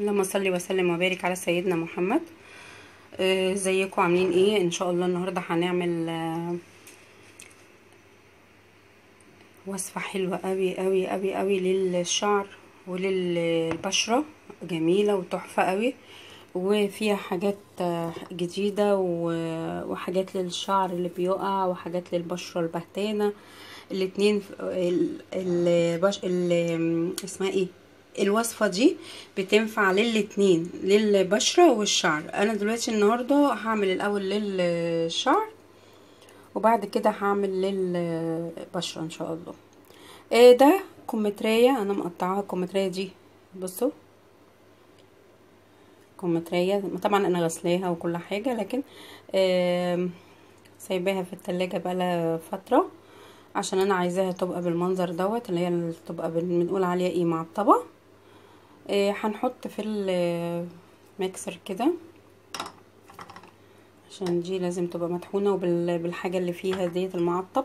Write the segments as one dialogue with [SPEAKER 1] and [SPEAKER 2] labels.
[SPEAKER 1] اللهم صل وسلم وبارك على سيدنا محمد. آه، ازيكم عاملين إيه؟ ان شاء الله النهارده هنعمل آه، وصفة حلوة قوي قوي قوي قوي للشعر وللبشرة. جميلة وتحفة قوي. وفيها حاجات آه، جديدة وحاجات للشعر اللي بيقع وحاجات للبشرة البهتانة. الاتنين ال- البش... ال... اسمها إيه؟ الوصفة دي بتنفع للاتنين للبشرة والشعر. أنا دلوقتي النهارده هعمل الأول للشعر وبعد كده هعمل للبشرة إن شاء الله. إيه ده؟ كمثريه أنا مقطعاها الكمثريه دي. بصوا. كمثريه طبعا أنا غسلاها وكل حاجة لكن سايباها في التلاجة بقالها فترة عشان أنا عايزاها تبقى بالمنظر دوت اللي هي تبقى بنقول عليها إيه معطبة. هنحط في الميكسر كده. عشان دي لازم تبقى مطحونه وبالحاجه اللي فيها ديت المعطب.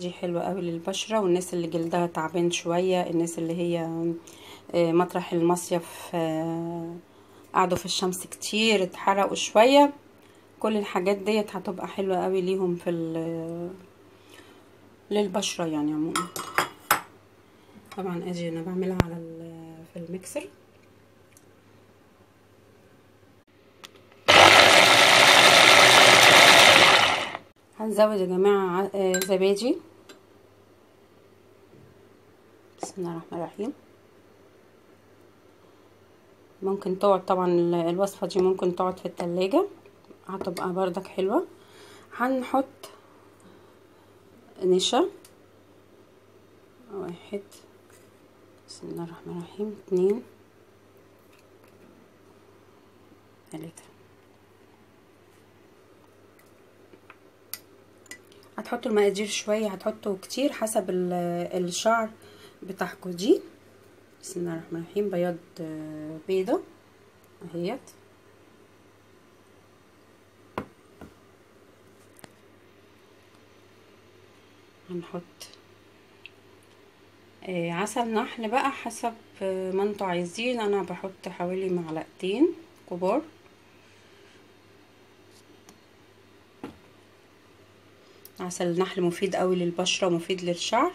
[SPEAKER 1] دي حلوة قوي للبشرة والناس اللي جلدها تعبان شوية الناس اللي هي إيه مطرح المصيف إيه قعدوا في الشمس كتير اتحرقوا شوية. كل الحاجات ديت هتبقى حلوة قوي ليهم في للبشرة يعني عموما. طبعا أجي أنا بعملها على في الميكسر. هنزود يا جماعة زبادي. بسم الله الرحمن الرحيم. ممكن تقعد طبعا الوصفة دي ممكن تقعد في التلاجة. هتبقى بردك حلوة. هنحط نشا. واحد. بسم الله الرحمن الرحيم. اتنين. تلاتة. هتحطوا المقادير شوية هتحطوا كتير حسب الشعر بتاعكم دي. بسم الله الرحمن الرحيم. بياض بيضة. اهيت. هنحط آه عسل نحل بقى حسب آه ما أنتوا عايزين. أنا بحط حوالي معلقتين كبار. عسل النحل مفيد قوي للبشرة ومفيد للشعر.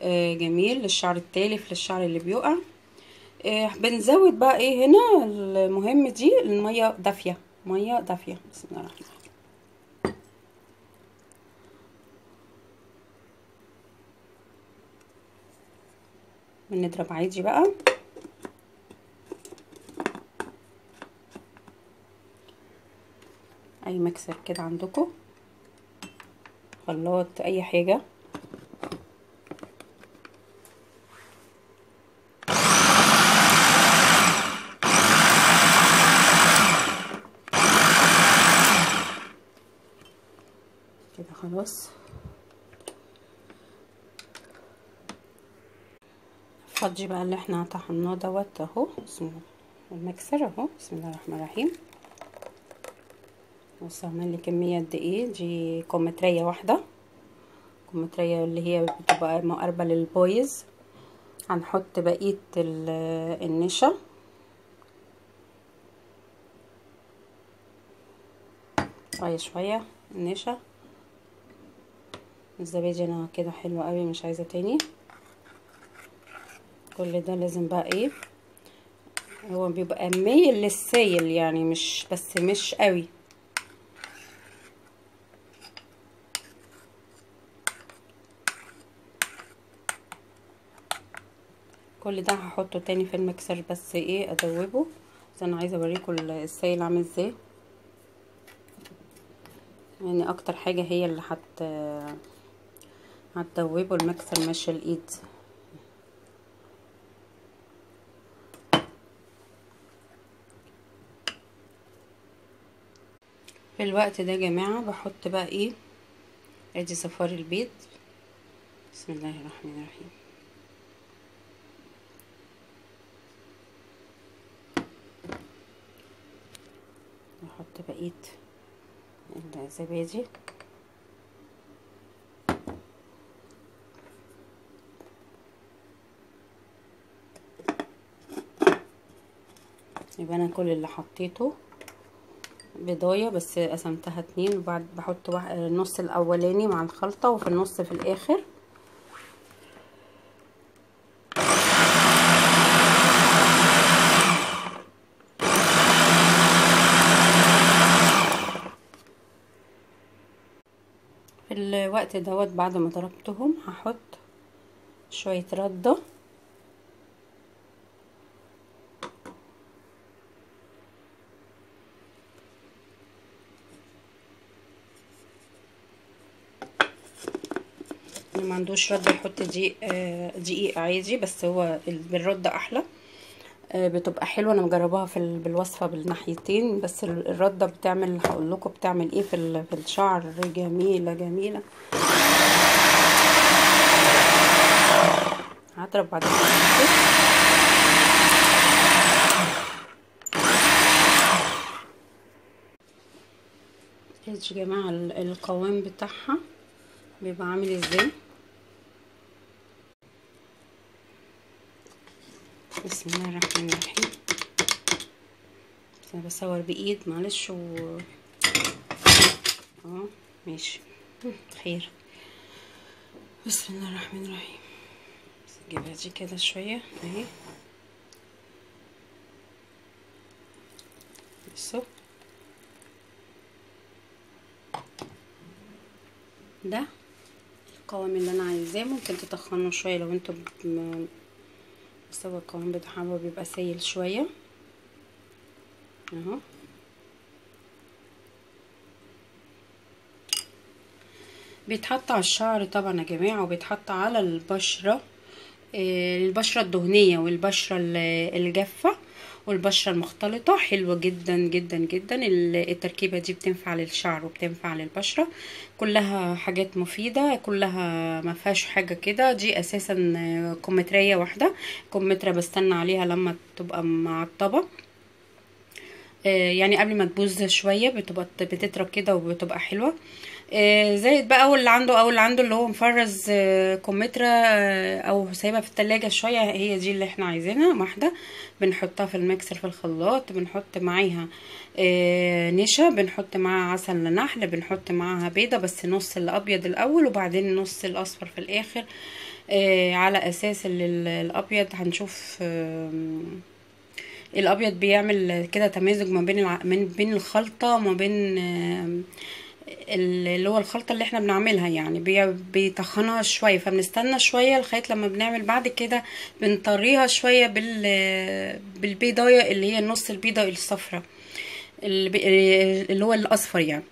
[SPEAKER 1] آه جميل. للشعر التالف للشعر اللي بيقع. بنزود بقى إيه هنا المهم دي المية دافية. مية دافية. بسم الله الرحمن الرحيم. بنضرب عادي بقى. أي مكسر كده عندكم. خلاط أي حاجة. كده خلاص. فضي بقى اللي إحنا طحناه دوت اهو بسم المكسر اهو بسم الله الرحمن الرحيم. عمل لي كميه قد إيه دي كمثريه واحدة. كمثريه اللي هي بتبقى مقربه للبويز. هنحط بقية النشا. شوية شوية النشا. الزبادي أنا كده حلوة قوي مش عايزة تاني. كل ده لازم بقى إيه هو بيبقى مايل للسايل يعني مش بس مش قوي. كل ده هحطه تاني في المكسر بس إيه ادوبه. بس أنا عايزة اوريكم السايل عامل إزاي. يعني أكتر حاجة هي اللي هت هتدوبه المكسر مش الايد. في الوقت ده يا جماعة بحط بقى إيه؟ آدي صفار البيض. بسم الله الرحمن الرحيم. نحط بقية الزبادي. يبقى أنا كل اللي حطيته بضاية بس قسمتها اتنين. وبعد بحط النص الأولاني مع الخلطة وفي النص في الآخر. في الوقت دوت بعد ما ضربتهم هحط شوية ردة. اللي ما عندوش رده يحط دقيق دقيق عادي بس هو بالرده أحلى. بتبقى حلوة. أنا مجرباها في بالوصفة بالناحيتين. بس الردة بتعمل هقول لكم بتعمل إيه في في الشعر. جميلة جميلة. هضرب بعد كده. يا جماعة القوام بتاعها بيبقى عامل إزاي؟ بسم الله الرحمن الرحيم. بس أنا بصور بإيد معلش و آه ماشي. خير. بسم الله الرحمن الرحيم. اجيبها دي كده شوية أهي. بصوا. ده القوام اللي أنا عايزاه. ممكن تتخنوا شوية لو أنتوا هو القوام بتاعها بيبقى سايل شوية. أهو. بيتحط على الشعر طبعا يا جماعة وبيتحط على البشرة البشرة الدهنية والبشرة الجافة. والبشرة المختلطة حلوة جدا جدا جدا. التركيبة دي بتنفع للشعر وبتنفع للبشرة. كلها حاجات مفيدة كلها ما فيهاش حاجة كده. دي أساسا كمثريه واحدة. كمثرى بستنى عليها لما تبقى معطبة. يعني قبل ما تبوظ شوية بتبقى بتترك كده وبتبقى حلوة. زائد بقى أو اللي عنده أو اللي عنده اللي هو مفرز كمثرى أو سايبها في التلاجة شوية هي دي اللي إحنا عايزينها واحدة بنحطها في الميكسر في الخلاط بنحط معاها نشا بنحط معاها عسل نحل بنحط معاها بيضة بس نص الأبيض الأول وبعدين نص الأصفر في الآخر على أساس الأبيض هنشوف الأبيض بيعمل كده تمازج ما بين. من بين الخلطة وما بين اللي هو الخلطة اللي إحنا بنعملها يعني بي... بيطخنها شوية فبنستنى شوية لغاية لما بنعمل بعد كده بنطريها شوية بال بالبيضايه اللي هي نص البيضة الصفراء اللي هو الأصفر يعني.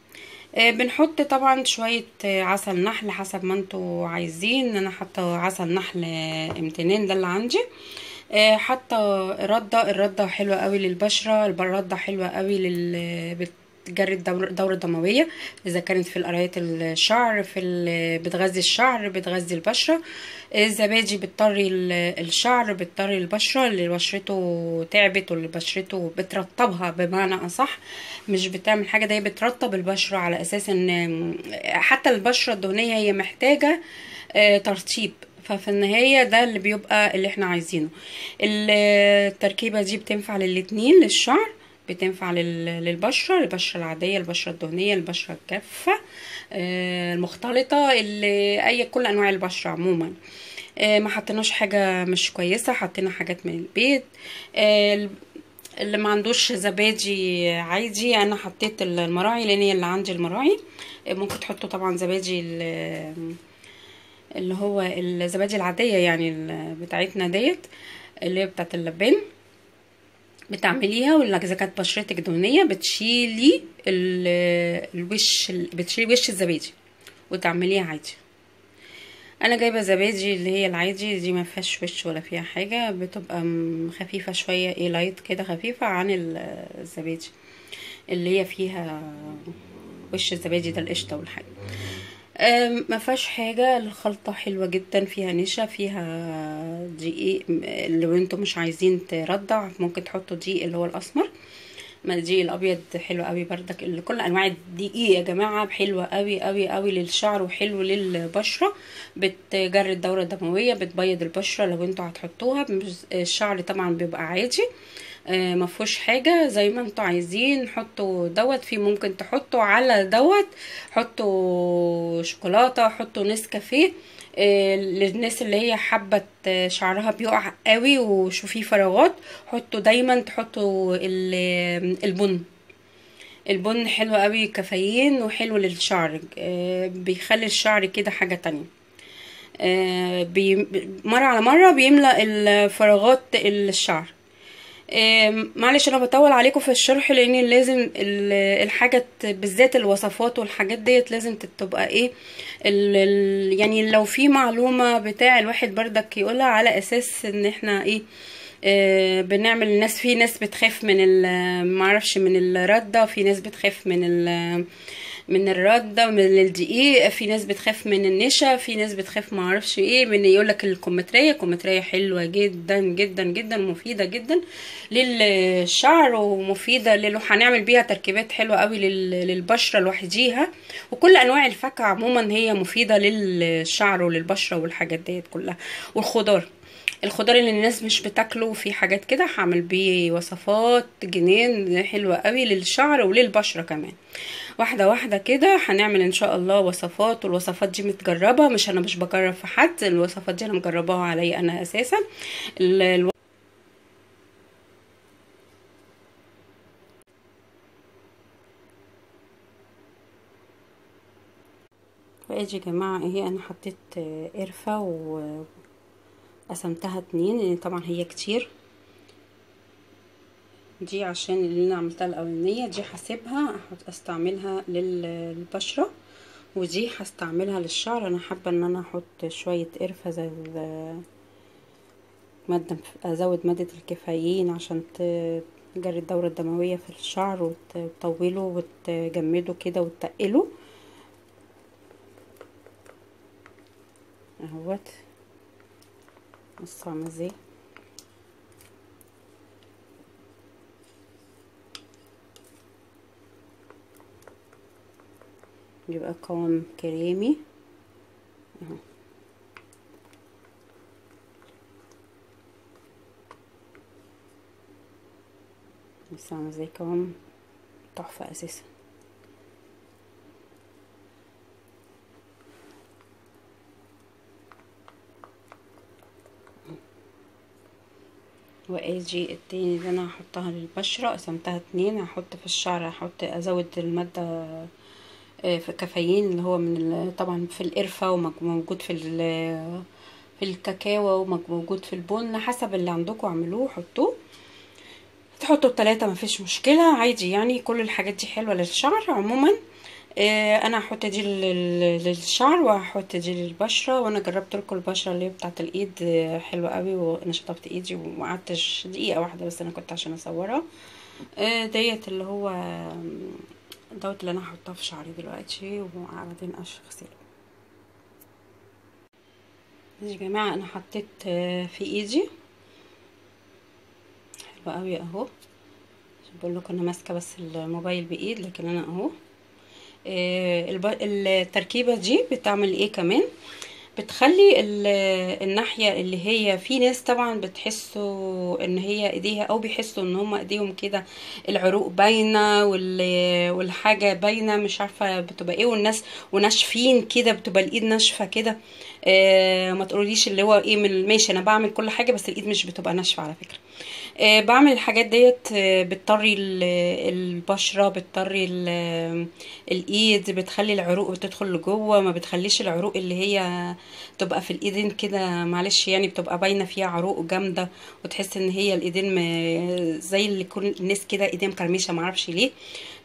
[SPEAKER 1] بنحط طبعا شوية عسل نحل حسب ما أنتوا عايزين. أنا حاطة عسل نحل امتنان ده اللي عندي. حاطة ردة الردة حلوة قوي للبشرة الردة حلوة قوي لل بتجري الدورة الدموية إذا كانت في القرايات الشعر في بتغذي الشعر بتغذي البشرة. الزبادي بتطري الشعر بتطري البشرة اللي بشرته تعبت واللي بشرته بترطبها بمعنى أصح. مش بتعمل حاجة ده بترطب البشرة على أساس إن حتى البشرة الدهنية هي محتاجة ترطيب. ففي النهاية ده اللي بيبقى اللي إحنا عايزينه. التركيبة دي بتنفع للاتنين للشعر بتنفع للبشرة البشرة العادية البشرة الدهنية البشرة الجافة المختلطة اللي أي كل أنواع البشرة عموما. ما حطيناش حاجة مش كويسة حطينا حاجات من البيت. اللي ما عندوش زبادي عادي أنا حطيت المراعي لأن هي اللي عندي المراعي. ممكن تحطوا طبعا زبادي اللي هو الزبادي العادية يعني بتاعتنا ديت اللي هي بتاعت اللبان. بتعمليها ولا اذا كانت بشرتك دهنيه بتشيلي الوش بتشيلي وش الزبادي وتعمليها عادي. أنا جايبة زبادي اللي هي العادي دي ما فيهاش وش ولا فيها حاجة بتبقى خفيفة شوية إيه لايت كده خفيفة عن الزبادي اللي هي فيها وش الزبادي ده القشطة والحاجة. ما فيهاش حاجة. الخلطة حلوة جدا فيها نشا فيها دقيق لو أنتم مش عايزين تردع ممكن تحطوا دقيق اللي هو الأسمر. ما الدقيق الأبيض حلو قوي بردك كل أنواع الدقيق يا جماعة حلوة قوي قوي قوي للشعر وحلو للبشرة. بتجري الدورة الدموية بتبيض البشرة لو أنتوا هتحطوها. الشعر طبعا بيبقى عادي. ما فيهوش حاجة زي ما أنتوا عايزين حطوا دوت في ممكن تحطوا على دوت حطوا شوكولاتة حطوا نسكافيه. آه للناس اللي هي حابة شعرها بيقع قوي وشوفيه فراغات حطوا دايما تحطوا البن. البن حلو قوي كافيين وحلو للشعر. آه بيخلي الشعر كده حاجة تانية. آه مرة على مرة بيملأ الفراغات الشعر. آه معلش أنا بطول عليكم في الشرح لأن لازم الحاجة بالذات الوصفات والحاجات ديت لازم تبقى إيه يعني لو في معلومة بتاع الواحد بردك يقولها على أساس إن إحنا إيه آه بنعمل الناس في ناس بتخاف من معرفش من الردة في ناس بتخاف من من الردة من الدقيق في ناس بتخاف من النشا في ناس بتخاف ما أعرفش إيه من يقولك الكمثريه الكمثريه حلوة جدا جدا جدا مفيدة جدا للشعر ومفيدة للو هنعمل بيها تركيبات حلوة قوي للبشرة لوحديها. وكل أنواع الفاكهة عموما هي مفيدة للشعر وللبشرة والحاجات ديت كلها. والخضار. الخضار اللي الناس مش بتاكله في حاجات كده هعمل بيه وصفات جنين حلوة قوي للشعر وللبشرة كمان. واحدة واحدة كده هنعمل إن شاء الله وصفات والوصفات دي متجربة مش أنا مش بجرب في حد الوصفات دي أنا مجرباها عليا أنا أساسا. ال... فاجي يا جماعة اهي أنا حطيت قرفة و قسمتها اتنين لأن طبعا هي كتير. دي عشان اللي أنا عملتها الأولانية دي هسيبها أحط استعملها للبشرة ودي هستعملها للشعر. أنا حابة إن أنا أحط شوية قرفة زي ماده أزود مادة الكفايين عشان تجري الدورة الدموية في الشعر وتطوله وتجمده كده وتقله أهوت. بصوا عامله إزاي بيبقى قوام كريمي. أهو. عامله إزاي قوام تحفة أساسا. واجي التاني اللي أنا هحطها للبشرة قسمتها اتنين هحط في الشعر هحط أزود المادة في كافيين اللي هو من طبعا في القرفة وموجود في في الكاكاو وموجود في البن حسب اللي عندكم اعملوه حطوه. تحطوا التلاتة مفيش مشكلة عادي يعني كل الحاجات دي حلوة للشعر. عموما آه أنا هحط دي للشعر وهحط دي للبشره وأنا جربت لكم البشرة اللي بتاعه الإيد حلوة قوي وأنا شطبت إيدي وما قعدتش دقيقة واحدة بس أنا كنت عشان أصورها. آه ديت اللي هو دوت اللي أنا هحطها في شعري دلوقتي وبعدين اغسله يا جماعة أنا حطيت في إيدي. حلوة قوي أهو. بقول لكم أنا ماسكة بس الموبايل بإيد لكن أنا أهو. التركيبة دي بتعمل إيه كمان؟ بتخلي الناحية اللي هي في ناس طبعا بتحسوا إن هي إيديها أو بيحسوا إن هم إيديهم كده العروق باينة والحاجة باينة مش عارفة بتبقى إيه والناس وناشفين كده بتبقى الإيد ناشفة كده. آه ما تقوليش اللي هو إيه من ماشي أنا بعمل كل حاجة بس الإيد مش بتبقى ناشفة على فكرة. آه بعمل الحاجات ديت آه بتطري البشرة بتطري الايد بتخلي العروق بتدخل لجوه ما بتخليش العروق اللي هي تبقى في الإيدين كده معلش يعني بتبقى باينة فيها عروق جامدة وتحس إن هي الإيدين زي اللي يكون الناس كده إيدين كرمشه معرفش ليه.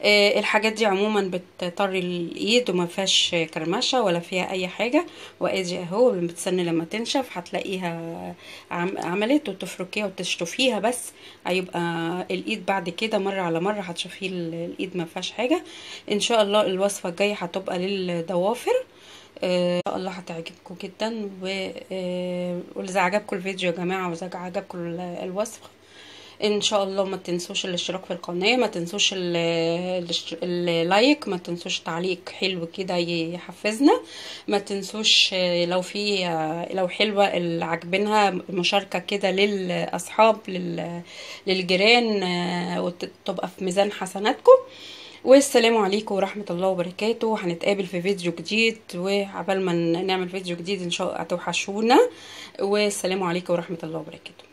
[SPEAKER 1] آه الحاجات دي عموما بتطري الإيد وما فيهاش كرمشة ولا فيها أي حاجة. وادي أهو بتستني لما تنشف هتلاقيها عملت وتفركيها وتشطفيها بس. هيبقى الإيد بعد كده مرة على مرة هتشوفي الإيد ما فيهاش حاجة. إن شاء الله الوصفة الجاية هتبقى للضوافر. إن شاء الله هتعجبكم جدا واذا عجبكم الفيديو يا جماعة واذا عجبكم الوصفة. إن شاء الله ما تنسوش الاشتراك في القناة ما تنسوش اللايك ما تنسوش تعليق حلو كده يحفزنا. ما تنسوش لو في لو حلوة اللي عاجبينها مشاركة كده للأصحاب لل- للجيران وتبقى في ميزان حسناتكم. والسلام عليكم ورحمة الله وبركاته. هنتقابل في فيديو جديد وعبال ما نعمل فيديو جديد إن شاء الله هتوحشونا. والسلام عليكم ورحمة الله وبركاته.